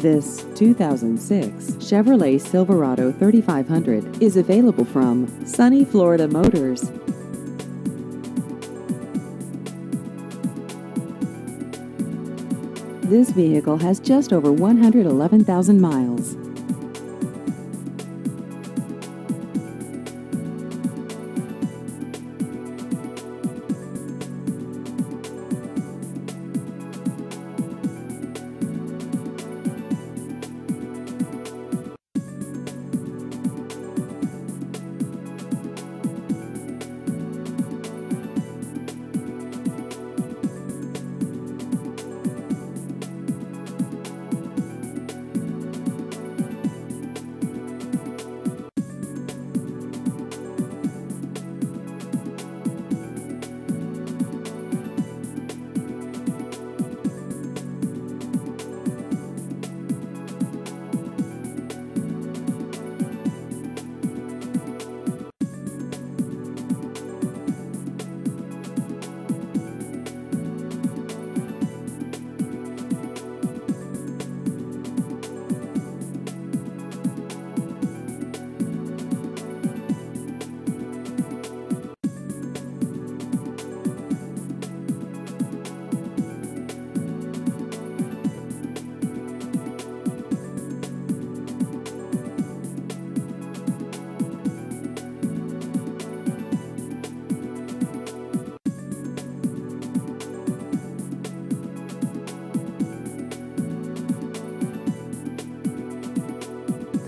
This 2006 Chevrolet Silverado 3500 is available from Sunny Florida Motors. This vehicle has just over 111,000 miles.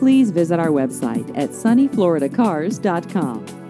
Please visit our website at sunnyfloridacars.com.